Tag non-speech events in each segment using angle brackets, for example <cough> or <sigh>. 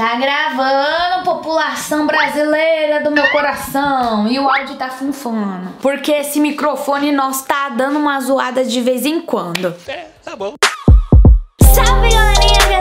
Tá gravando, população brasileira do meu coração. E o áudio tá funfando. Porque esse microfone nosso tá dando uma zoada de vez em quando. É, tá bom.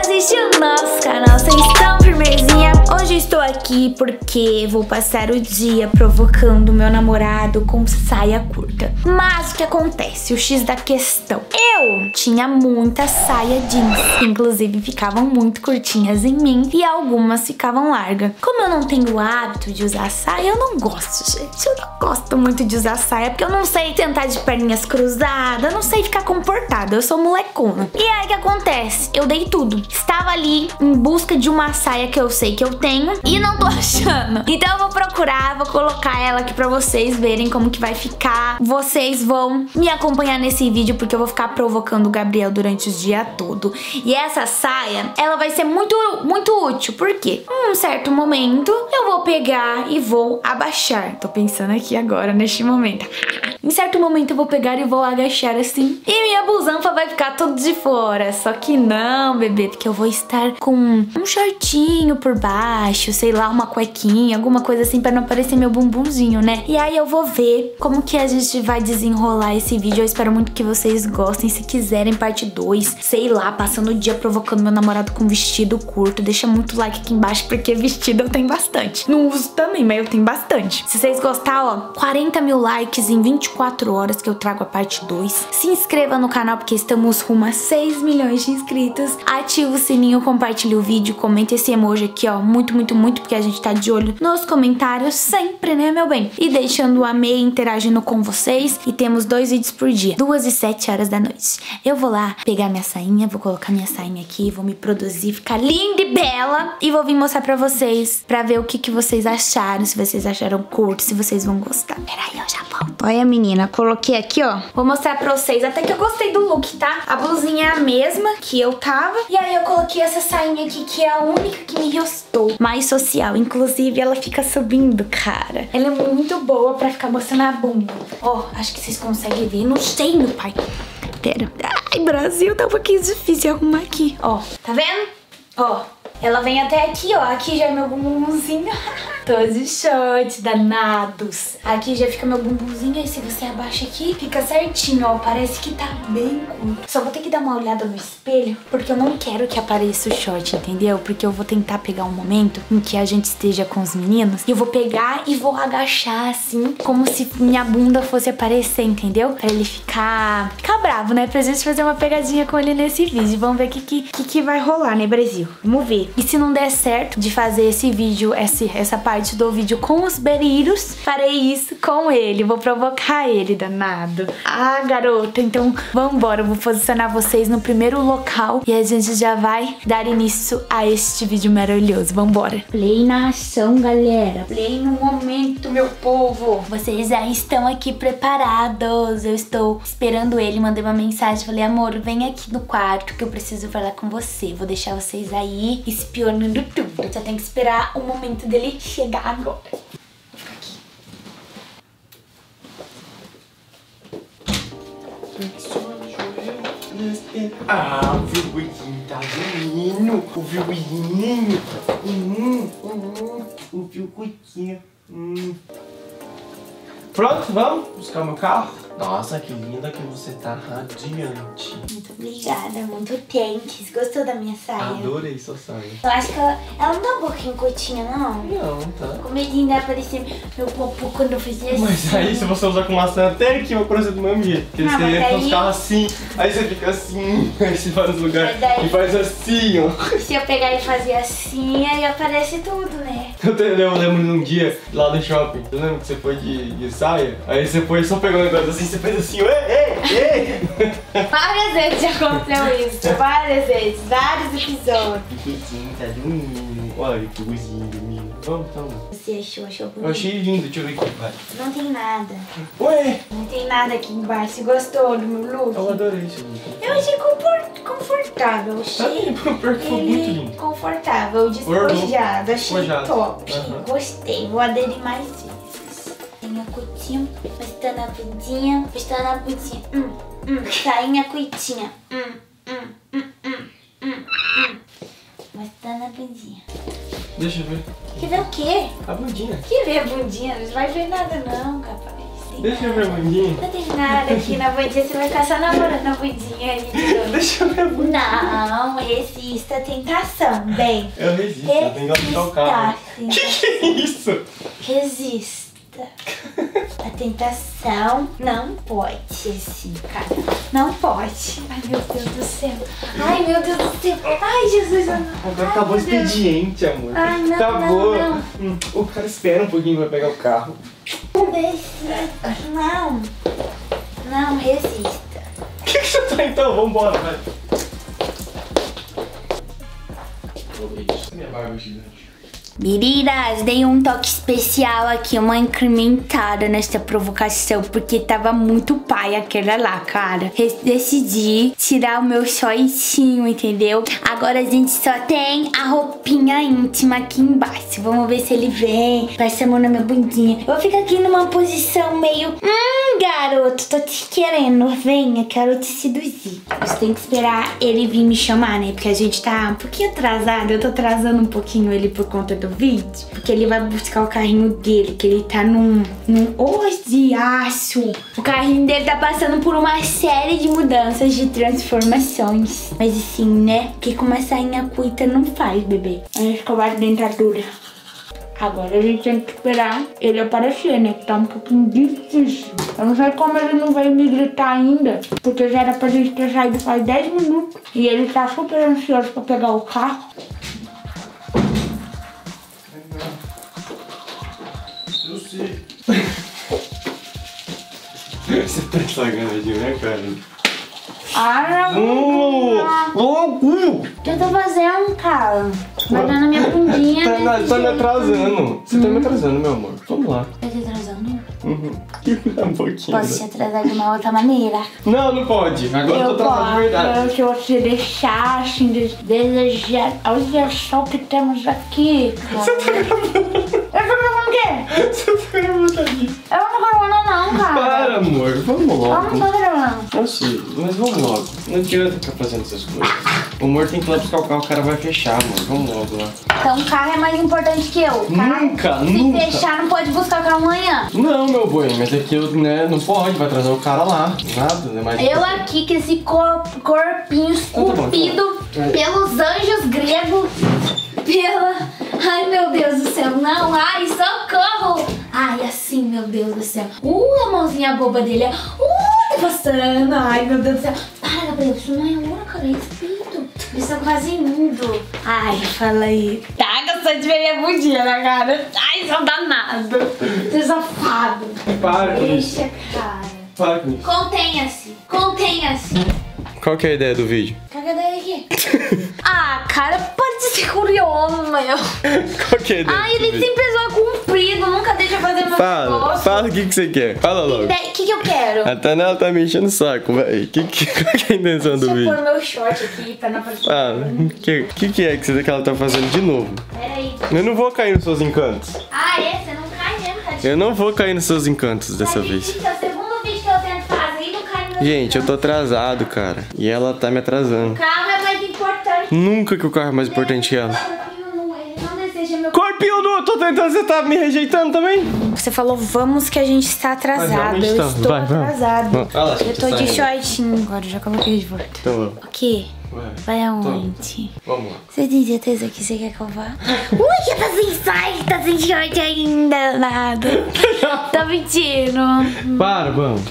Assistiu o nosso canal, vocês estão firmezinha? Hoje estou aqui porque vou passar o dia provocando meu namorado com saia curta. Mas o que acontece? O X da questão. Eu tinha muita saia jeans, inclusive ficavam muito curtinhas em mim e algumas ficavam largas. Como eu não tenho o hábito de usar saia, eu não gosto, gente. Eu não gosto muito de usar saia porque eu não sei tentar de perninhas cruzadas, não sei ficar comportada, eu sou molecona. E aí o que acontece? Eu dei tudo. Estava ali em busca de uma saia que eu sei que eu tenho e não tô <laughs> achando. Então eu vou procurar, vou colocar ela aqui pra vocês verem como que vai ficar. Vocês vão me acompanhar nesse vídeo porque eu vou ficar provocando o Gabriel durante o dia todo. E essa saia, ela vai ser muito, muito útil. Por quê? Em um certo momento, eu vou pegar e vou abaixar. Tô pensando aqui agora, neste momento. Em certo momento eu vou pegar e vou agachar assim. E minha busanfa vai ficar tudo de fora. Só que não, bebê, porque eu vou estar com um shortinho por baixo, sei lá, uma cuequinha, alguma coisa assim pra não aparecer meu bumbumzinho, né? E aí eu vou ver como que a gente vai desenrolar esse vídeo. Eu espero muito que vocês gostem. Se quiserem parte 2, sei lá, passando o dia provocando meu namorado com vestido curto, deixa muito like aqui embaixo porque vestido eu tenho bastante. Não uso também, mas eu tenho bastante. Se vocês gostar, ó, 40 mil likes em 24 horas que eu trago a parte 2. Se inscreva no canal porque estamos rumo a 6 milhões de inscritos. Ativa o sininho, compartilhe o vídeo, comenta esse emoji aqui, ó, muito, muito, muito, porque a gente tá de olho nos comentários sempre, né, meu bem? E deixando o amei interagindo com vocês. E temos dois vídeos por dia, duas e sete horas da noite. Eu vou lá pegar minha sainha, vou colocar minha sainha aqui, vou me produzir, ficar linda e bela. E vou vir mostrar pra vocês, pra ver o que, que vocês acharam, se vocês acharam curto, se vocês vão gostar. Peraí, eu já volto. Olha, menina, coloquei aqui, ó. Vou mostrar pra vocês, até que eu gostei do look, tá? A blusinha é a mesma que eu tava. E aí eu coloquei essa sainha aqui, que é a única que me restou. Mais social, inclusive ela fica subindo, cara. Ela é muito boa pra ficar mostrando a bunda. Ó, acho que vocês conseguem ver. Não sei, meu pai. Pera. Ai, Brasil, tá um pouquinho difícil arrumar aqui. Ó, tá vendo? Ó, ela vem até aqui, ó. Aqui já é meu bumbumzinho. <laughs> Tô de short, danados. Aqui já fica meu bumbumzinho. Aí se você abaixa aqui, fica certinho, ó. Parece que tá bem curto. Só vou ter que dar uma olhada no espelho, porque eu não quero que apareça o short, entendeu? Porque eu vou tentar pegar um momento em que a gente esteja com os meninos. E eu vou pegar e vou agachar, assim, como se minha bunda fosse aparecer, entendeu? Pra ele ficar, ficar bravo, né? Pra gente fazer uma pegadinha com ele nesse vídeo. Vamos ver o que, que, que, que vai rolar, né, Brasil? Vamos ver. E se não der certo de fazer esse vídeo, esse, essa parte do vídeo com os berilhos, farei isso com ele. Vou provocar ele, danado. Ah, garota, então vambora. Eu vou posicionar vocês no primeiro local e a gente já vai dar início a este vídeo maravilhoso. Vambora. Play na ação, galera. Play no momento, meu povo. Vocês já estão aqui preparados. Eu estou esperando ele. Mandei uma mensagem. Falei, amor, vem aqui no quarto que eu preciso falar com você. Vou deixar vocês aí espionando tudo. Só tem que esperar o momento dele chegar agora. Vou ficar aqui. Ah, o Vilguinho tá dormindo. O Vilguinho. Hum, hum, o Vilguinho. Hum. Pronto, vamos buscar meu carro? Nossa, que linda que você tá radiante. Muito obrigada, muito thanks. Gostou da minha saia? Adorei sua saia. Eu acho que ela, ela não tá um pouquinho curtinha, não. Não, tá. Com medinho de aparecer meu popô quando eu fizer assim. Mas aí se você usar com maçã até aqui vai parecer do mesmo jeito. Porque Ah, você entra aí- nos carros assim, aí você fica assim, <laughs> aí você vai nos lugares daí- e faz assim, ó. Se eu pegar e fazer assim, aí aparece tudo, né? <laughs> Eu, eu lembro num dia lá no shopping, eu lembro que você foi de, de saia, aí você foi só pegando um negócio assim, você fez assim, ei, ei, ei! <laughs> Várias vezes já aconteceu isso. Várias vezes. Vários episódios. Coisinho, tá dormindo. Olha que coisinho dormindo. Vamos, vamos. Você achou, achou bonito? Eu achei lindo, deixa eu ver aqui, vai. Não tem nada. Ué, Não tem nada aqui embaixo. Você gostou do meu look? eu adorei isso aqui. Eu achei confort- confortável. Tá Achei <laughs> foi muito lindo. confortável, despojado. Achei top. Aham. Gostei. Vou aderir mais vezes. Sainha curtinha, postando a bundinha, postando a bundinha. Hum, hum. Sainha curtinha. Hum, hum, hum, hum, hum, hum. Mostrando a bundinha. Deixa eu ver. Quer ver o quê? A bundinha. Quer ver a bundinha? Não vai ver nada não, capaz. Tem Deixa eu ver a bundinha. Não tem nada aqui na bundinha, você vai ficar só namorando a bundinha entendeu? <laughs> Deixa eu ver a bundinha. Não, resista a tentação, bem. Eu resisto, eu tenho que buscar o carro. Resista, Que que é isso? resista. <laughs> A tentação não pode ser assim, cara. Não pode. Ai, meu Deus do céu. Ai, meu Deus do céu. Ai, Jesus. Agora Ai, acabou o expediente, amor. Ai, não, acabou. não, não. Hum, O cara espera um pouquinho pra pegar o carro. Não. Não, resista. O <laughs> que, que você tá então? Vambora, vai. Minha barba é gigante. Meninas, dei um toque especial aqui, uma incrementada nessa provocação, porque tava muito pai aquela lá, cara. Decidi tirar o meu shortinho, entendeu? Agora a gente só tem a roupinha íntima aqui embaixo. Vamos ver se ele vem, passa a mão na minha bundinha. Eu ficar aqui numa posição meio... Hum, garoto, tô te querendo. Venha, quero te seduzir. Você tem que esperar ele vir me chamar, né? Porque a gente tá um pouquinho atrasado. Eu tô atrasando um pouquinho ele por conta do vídeo. Porque ele vai buscar o carrinho dele, que ele tá num... num os de aço. O carrinho dele tá passando por uma série de mudanças, de transformações. Mas assim, né? Que com uma sainha curta não faz, bebê. A escovar de dentadura. Agora a gente tem que esperar ele aparecer, né? Que tá um pouquinho difícil. Eu não sei como ele não veio me gritar ainda. Porque já era pra gente ter saído faz 10 minutos. E ele tá super ansioso pra pegar o carro. Eu sei. Você tá sacanagem, né, cara? Ah, Hum, que eu tô fazendo, cara? Vai dar na minha <laughs> bundinha. Tá, desse tá me atrasando. Você tá me atrasando, meu amor. Vamos lá. Tá te atrasando? Uhum. <laughs> Um pouquinho. Posso te né? atrasar de uma outra maneira? Não, não pode. Agora eu tô atrasado de verdade. se você deixar, assim, de- desejar. Olha só o que temos aqui, cara. Você tá gravando. Eu tô gravando o quê? Você. Eu não tô gravando não, cara. Para, amor. Vamos Eu não logo. tô gravando. Eu sei, mas vamos logo. Não adianta ficar fazendo essas coisas. O amor tem que ir lá buscar o carro, o cara vai fechar, amor. Vamos logo lá. Então o carro é mais importante que eu, tá? Nunca, Se nunca. fechar, não pode buscar o carro amanhã. Não, meu boi, mas é que eu, né, não pode, vai trazer o cara lá. Nada, né? Mas Eu aqui com esse cor- corpinho Então tá bom, esculpido tá bom. pelos anjos gregos, pela... Ai, meu Deus do céu, não, ai, socorro! Ai, assim, meu Deus do céu. Uh, a mãozinha boba dele, uh, tá passando, ai, meu Deus do céu. Para, Gabriel, isso não é ouro, cara, é espírito. Eles estão quase indo. Ai, fala aí. Tá, gostando de ver minha bundinha na cara. Ai, seu danado. Seu safado. Para com isso. Deixa, cara. Para com isso. Contenha-se, contenha-se. Qual que é a ideia do vídeo? <laughs> Ah, cara, pode de ser curioso, meu. Qual que é a ideia Ai, ele sempre é comprido, nunca deixa fazer meu Fala, negócio. fala o que, que você quer. Fala logo. O que, que eu quero? A Tanela tá me enchendo o saco, véi. Que, que, <laughs> qual que é a intenção do Deixa eu vídeo? pôr meu short aqui pra não aparecer. Fala. O que, que, que é que você que ela tá fazendo de novo? Peraí. Eu não vou cair nos seus encantos. Ah, é? Você não cai mesmo, tá? Eu não vou cair nos seus encantos dessa vez. Esse é o segundo vídeo que eu tento fazer e não cai no meu Gente, eu tô atrasado, cara. E ela tá me atrasando. O carro é mais importante. Nunca que o carro é mais importante que ela. Corpinho nu, Ele não deseja meu Corpinho nu, eu tô tentando, você tá me rejeitando também? Você falou, vamos que a gente está atrasado. Eu estamos. estou Vai, atrasado. Eu tô tá de shortinho agora, já coloquei de volta. Então vamos. O quê? Vai. Aonde? Vamos lá. Você tem certeza que você quer que eu vá? <laughs> Ui, que tá sem saia, tá sem short ainda, nada. <laughs> tá mentindo. Para, vamos.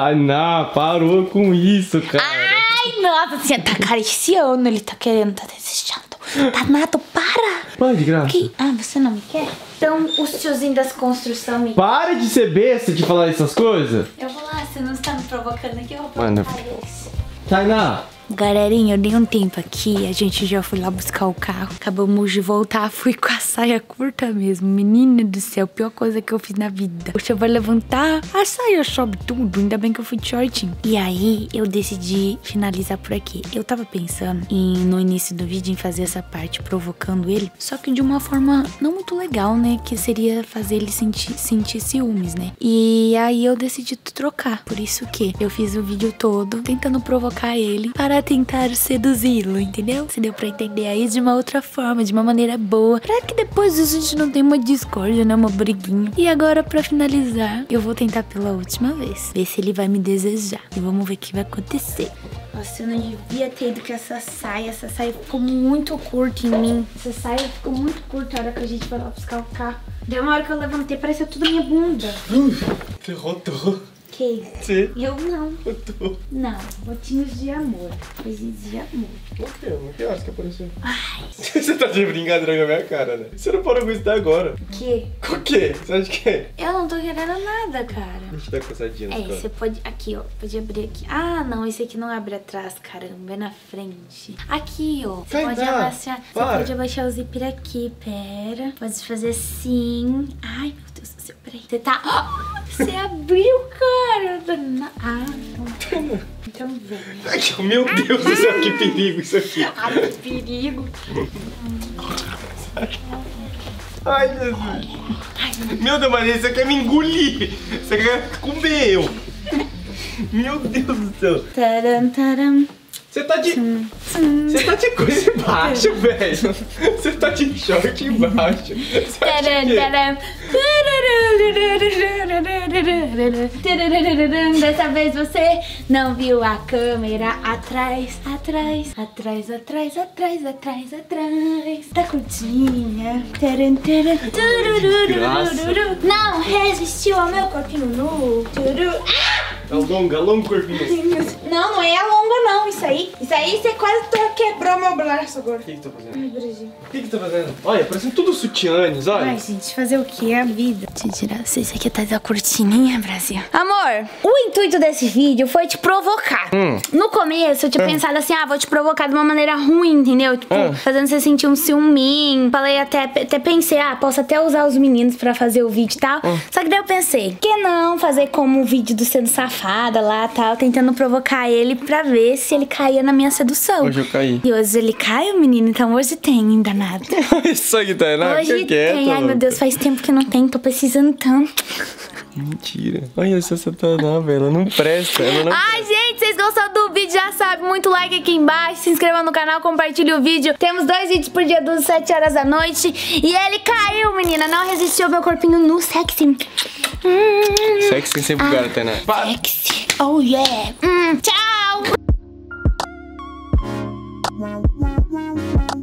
Tainá, parou com isso, cara. Ai, nossa, você tá acariciando, ele tá querendo, tá desejando. Tá nada, para. Pode, graça. Que? Ah, você não me quer? Então, o tiozinho das construções me... Para de ser besta de falar essas coisas. Eu vou lá, você não está me provocando aqui, eu vou provocar eles. Tainá. Galerinha, eu dei um tempo aqui, a gente já foi lá buscar o carro. Acabamos de voltar, <laughs> fui com a saia curta mesmo. Menina do céu, pior coisa que eu fiz na vida. Você vai levantar, a saia sobe tudo, ainda bem que eu fui de shortinho. E aí, eu decidi finalizar por aqui. Eu tava pensando em, no início do vídeo, em fazer essa parte provocando ele, só que de uma forma não muito legal, né? Que seria fazer ele sentir, sentir ciúmes, né? E aí eu decidi trocar. Por isso que eu fiz o vídeo todo tentando provocar ele para tentar seduzi-lo, entendeu? Se deu pra entender aí de uma outra forma, de uma maneira boa. Pra que depois a gente não tenha uma discórdia, né? Uma briguinha. E agora, pra finalizar, eu vou tentar pela última vez. Ver se ele vai me desejar. E vamos ver o que vai acontecer. Nossa, eu não devia ter ido com essa saia. Essa saia ficou muito curta em mim. Essa saia ficou muito curta a hora que a gente foi lá buscar o carro. Deu uma hora que eu levantei, parecia tudo minha bunda. Você rodou. Você Eu não. rodou. Não. Botinhos de amor. Coisinhas de amor. Por quê? mano? Que horas que apareceu? Ai, <laughs> Você tá de brincadeira com a minha cara, né? Você não parou com isso até agora. que? O quê? Você acha que é? Eu não tô querendo nada, cara. Deixa eu dar coçadinha no É, cara. você pode. Aqui, ó. Pode abrir aqui. Ah, não. Esse aqui não abre atrás, caramba. É na frente. Aqui, ó. Você Vai pode dar. abaixar. Você Para. pode abaixar o zíper aqui. Pera. Pode fazer assim. Ai, meu Deus do céu. Peraí. Você tá. Ah, Você abriu, cara. Ah, então. Então vem. Ai, Meu Deus do céu, que perigo isso aqui. Ai, que perigo. Ai, Jesus. Meu Deus, mas você quer me engolir. Você quer comer eu. Meu Deus do céu. Taram, taram. Você tá de. Você tá de coisa embaixo, velho. Você tá de short embaixo. Dessa vez você não viu a câmera atrás, atrás, atrás, atrás, atrás, atrás, atrás taran, turururururu. Não resistiu ao meu corpinho nu. É o longo, é o longo corpinho. Não, não é a longa não, isso aí. Isso aí você quase quebrou meu braço agora. que que tá fazendo? Ai, Brasil. O que que tá fazendo? Olha, parecendo tudo sutiãnes, olha. Ai, gente, fazer o que? É a vida. Deixa eu tirar vocês aqui atrás da cortininha, Brasil. Amor, o intuito desse vídeo foi te provocar. No começo, eu tinha pensado assim, ah, vou te provocar de uma maneira ruim, entendeu? Tipo, Hum. fazendo você sentir um ciúminho. Falei até, até pensei, ah, posso até usar os meninos pra fazer o vídeo e tal. Só que daí eu pensei, que não fazer como o vídeo do sendo safada lá tal, tentando provocar ele pra ver se ele caía na minha sedução. Hoje eu caí. E hoje ele caiu, menino, então hoje tem, ainda nada. <laughs> Isso tá na Hoje quieta, tem, ai meu. Deus, faz tempo que não tem, tô precisando tanto. Mentira. Olha essa satanás, velho. Ela não presta. Ela não... Ai, gente, vocês gostaram do vídeo, já sabe, muito like aqui embaixo, se inscreva no canal, compartilhe o vídeo. Temos dois vídeos por dia, 12, 7 horas da noite. E ele caiu, menina, não resistiu ao meu corpinho nu, sexy. Tem sempre lugar, Tainá. Para. sexy, oh yeah. Hum, tchau! Wow, wow, wow.